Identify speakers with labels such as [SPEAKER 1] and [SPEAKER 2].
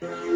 [SPEAKER 1] Bye.